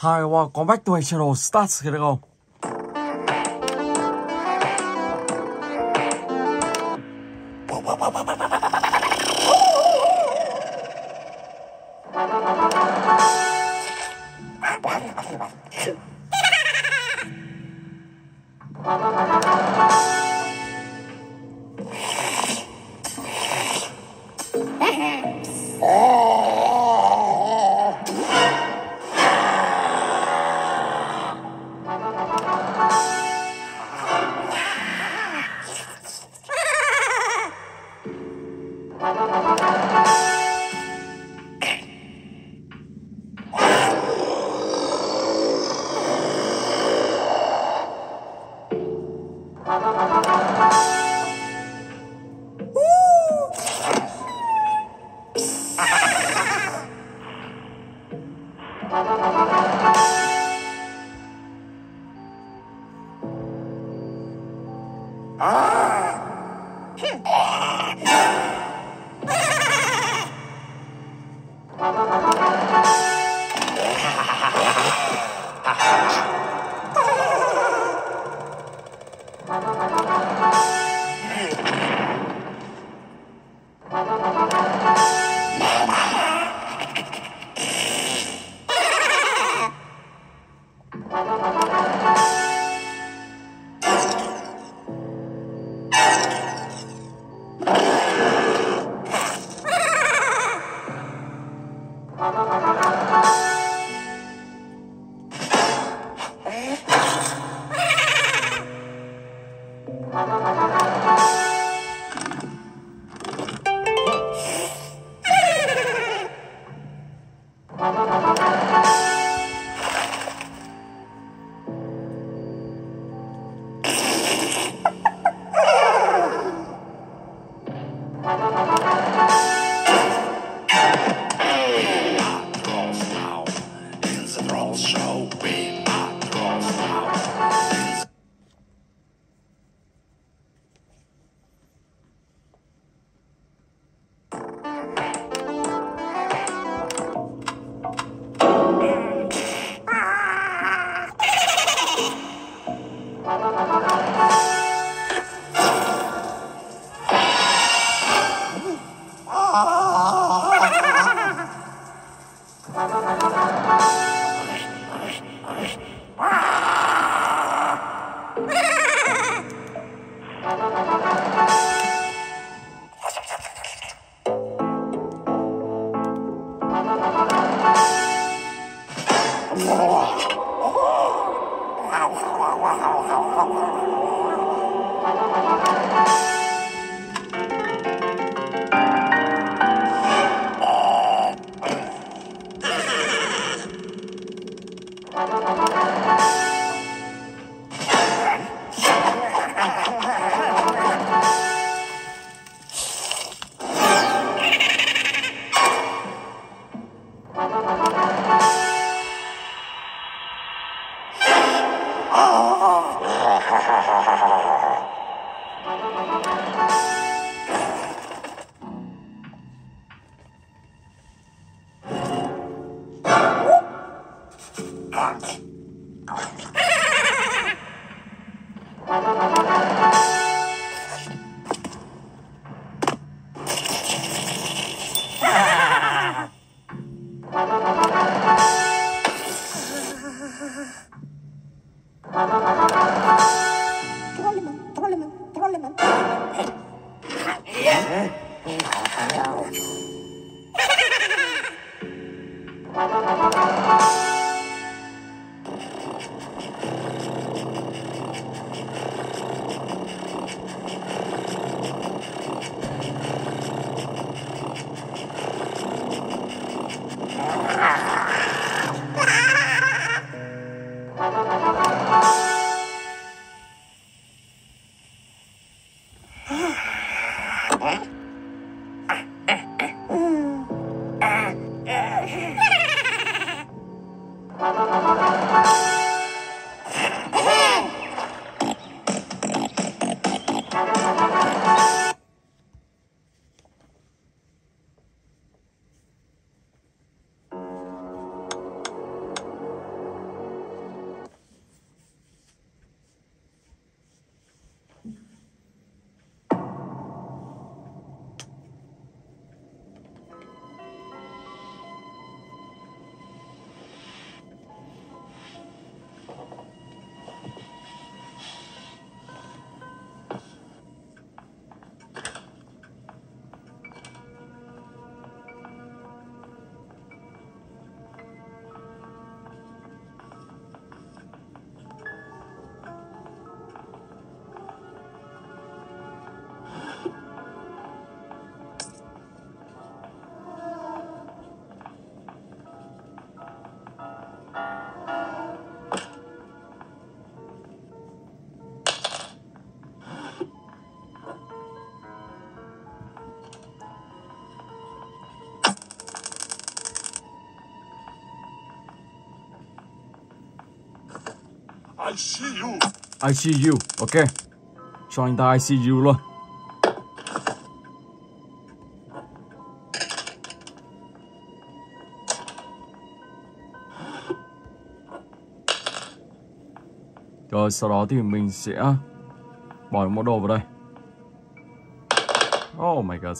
Hi, welcome back to my channel. Stats here I see you. ICU, ok. Cho anh ta ICU luôn. Rồi sau đó thì mình sẽ bỏ những món đồ vào đây. Oh my god.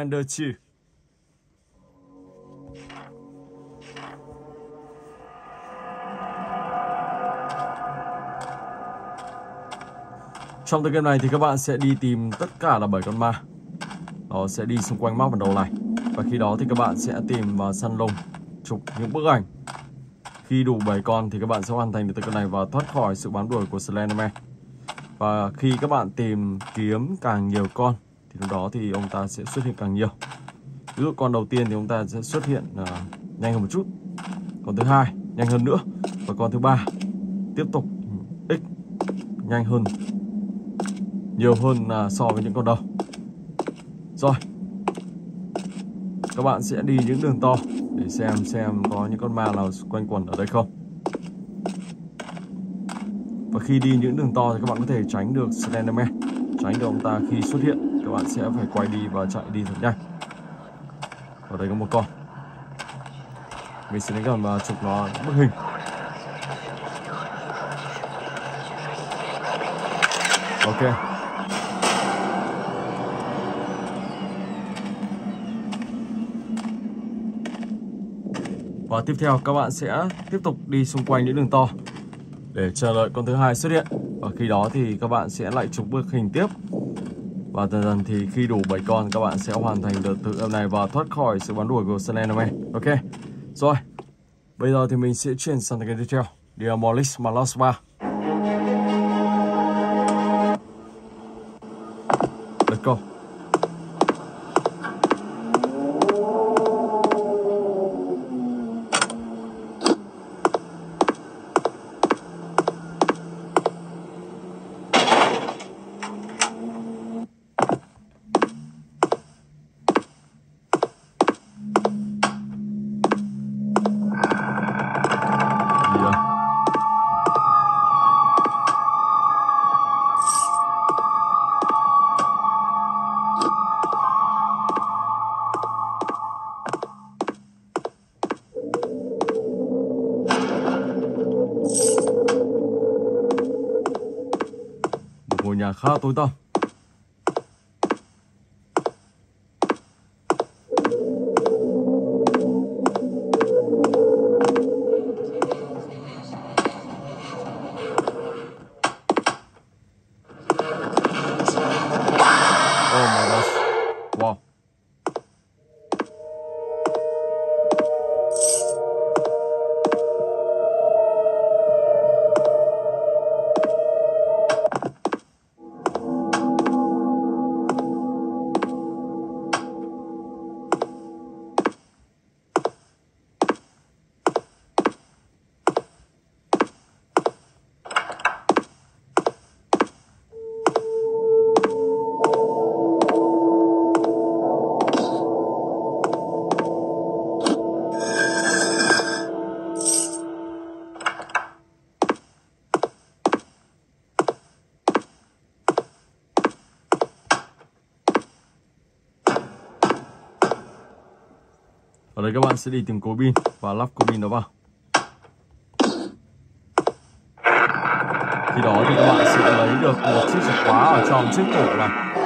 Slender 2. Trong tựa game này thì các bạn sẽ đi tìm tất cả là 7 con ma. Nó sẽ đi xung quanh map bản đầu này. Và khi đó thì các bạn sẽ tìm và săn lùng chụp những bức ảnh. Khi đủ 7 con thì các bạn sẽ hoàn thành được tựa game này và thoát khỏi sự bám đuổi của Slenderman. Và khi các bạn tìm kiếm càng nhiều con thì lúc đó thì ông ta sẽ xuất hiện càng nhiều. Ví dụ con đầu tiên thì ông ta sẽ xuất hiện uh, nhanh hơn một chút. Con thứ hai nhanh hơn nữa và con thứ ba tiếp tục ừ, x nhanh hơn nhiều hơn uh, so với những con đầu. Rồi. Các bạn sẽ đi những đường to để xem xem có những con ma nào quanh quẩn ở đây không. Và khi đi những đường to thì các bạn có thể tránh được Slenderman Tránh được ông ta khi xuất hiện các bạn sẽ phải quay đi và chạy đi thật nhanh. Ở đây có một con. Mình sẽ đến gần và chụp nó bức hình. Ok. Và tiếp theo, các bạn sẽ tiếp tục đi xung quanh những đường to để chờ đợi con thứ hai xuất hiện. Và khi đó thì các bạn sẽ lại chụp bức hình tiếp và dần dần thì khi đủ 7 con, các bạn sẽ hoàn thành được tự âm này và thoát khỏi sự bắn đuổi của Slenderman ok. Rồi. Bây giờ thì mình sẽ chuyển sang cái tiếp theo. Diamolis Malos 好到，回。Đấy các bạn sẽ đi tìm cố pin và lắp cố pin đó vào. Khi đó thì các bạn sẽ lấy được một chiếc chìa khóa ở trong chiếc tủ này.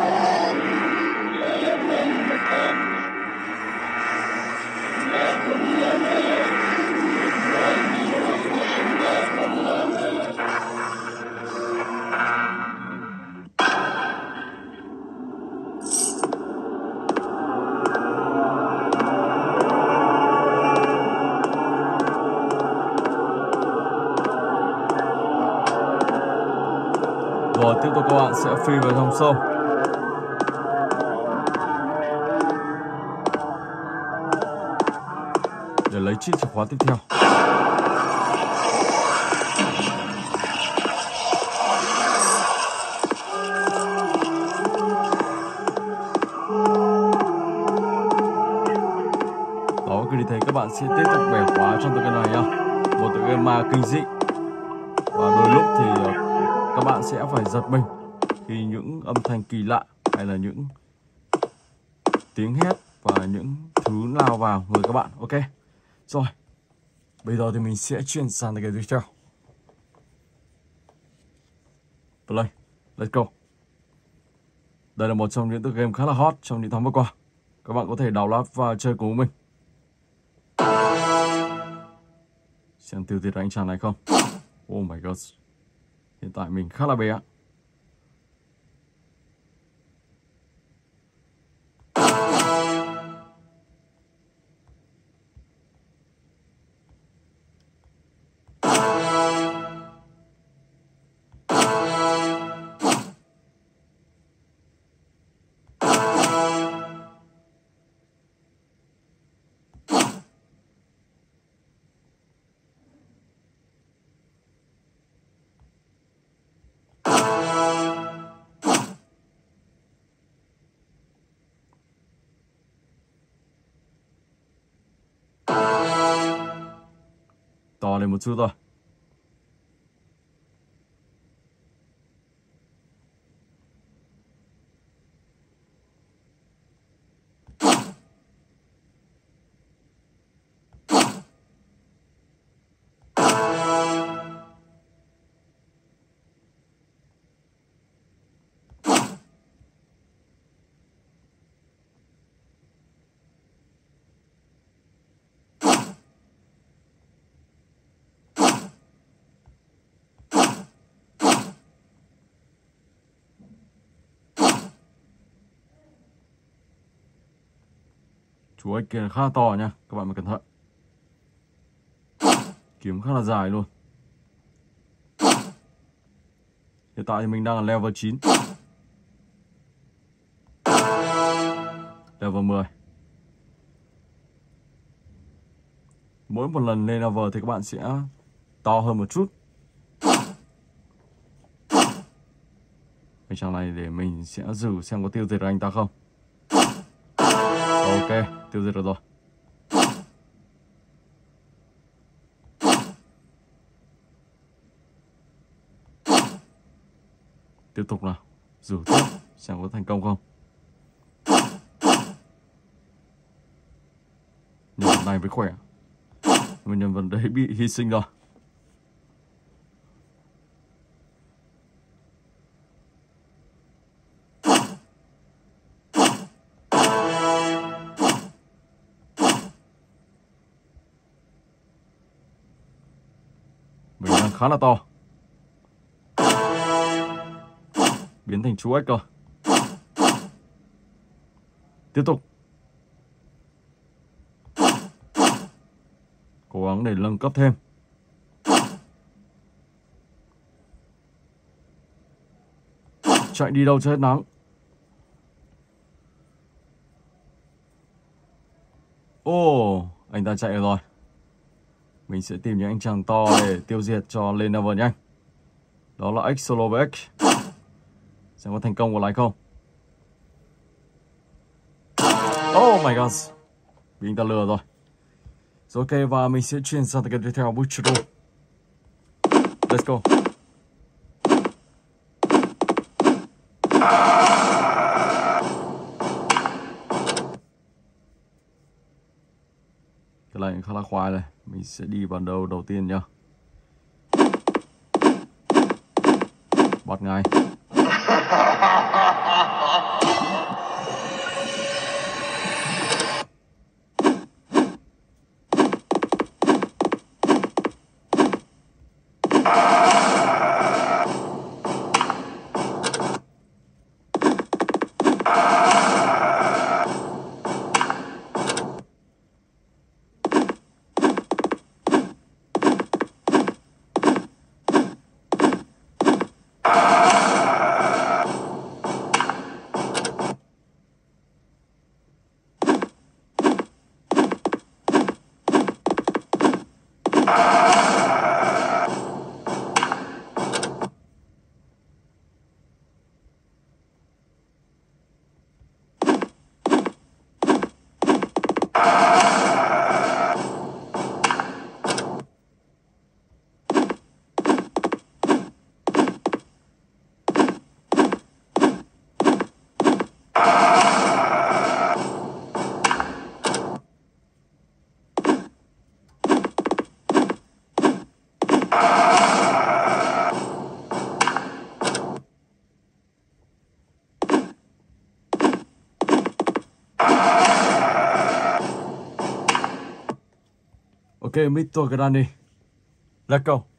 Tiếp tục các bạn sẽ phi vào trong sông. Để lấy chiếc chìa khóa tiếp theo. Đó, cứ đi thấy các bạn sẽ tiếp tục bẻ khóa trong tựa game này nhá. Một tựa game ma kinh dị sẽ phải giật mình khi những âm thanh kỳ lạ hay là những tiếng hét và những thứ lao vào người các bạn, ok rồi, bây giờ thì mình sẽ chuyển sang cái tiếp theo Play. Let's go. Đây là một trong những tựa game khá là hot trong những tháng vừa qua. Các bạn có thể đào download và chơi cùng mình. Xem tiêu diệt anh chàng này không? Oh my god. Hiện tại mình khá là bé. To lên một chút thôi. Chú ếch kia khá là to nha, các bạn phải cẩn thận. Kiếm khá là dài luôn. Hiện tại thì mình đang ở level 9. Level 10. Mỗi một lần lên level thì các bạn sẽ to hơn một chút. cái trang này để mình sẽ giữ xem có tiêu diệt được anh ta không. Ok, tiêu diệt được rồi. Tiếp tục nào, rủ tiếp, xem có thành công không. Nhân vật này mới khỏe. Mà nhân vật đấy bị hy sinh rồi. Khá là to. Biến thành chú ếch rồi. Tiếp tục. Cố gắng để nâng cấp thêm. Chạy đi đâu cho hết nắng. ô oh, anh ta chạy rồi. Mình sẽ tìm những anh chàng to để tiêu diệt cho Lenovo nhanh. Đó là X solo với X. Xem có thành công của lại không. Oh my god. Bị anh ta lừa rồi. Rồi ok, và mình sẽ chuyển sang cái tiếp theo Butcher Let's go. Cái này khá là khoai này. Mình sẽ đi vào đầu đầu tiên nhá. Bắt ngay. Ok, Mr. Grani. Let go.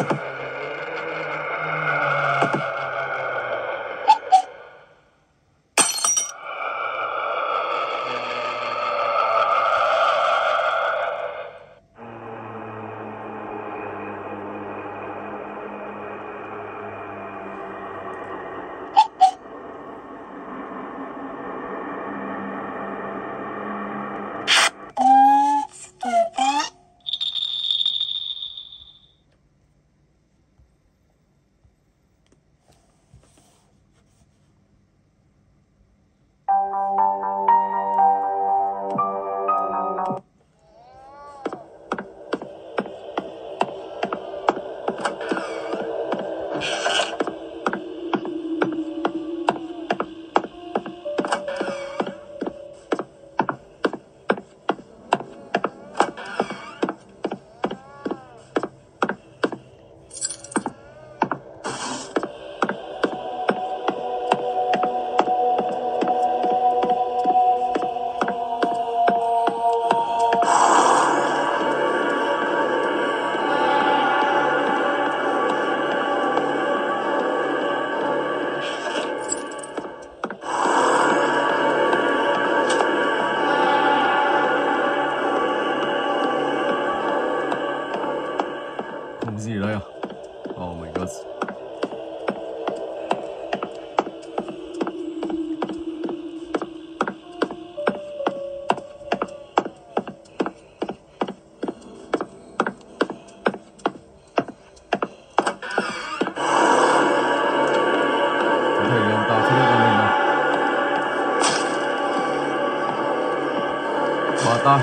Yeah. ta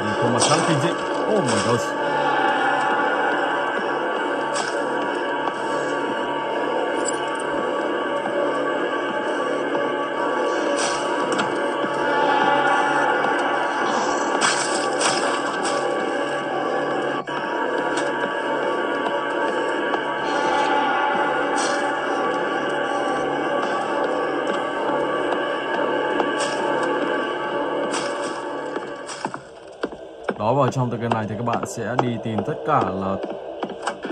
nhìn khuôn mặt khá kinh dị oh my god. Vào trong tờ game này thì các bạn sẽ đi tìm tất cả là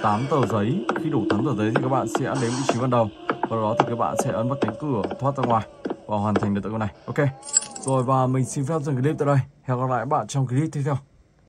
8 tờ giấy. Khi đủ 8 tờ giấy thì các bạn sẽ đến vị trí ban đầu. Và đó thì các bạn sẽ ấn vào cánh cửa thoát ra ngoài Và hoàn thành được tựa game này. Ok. Rồi, và mình xin phép dừng clip tại đây. Hẹn gặp lại các bạn trong clip tiếp theo.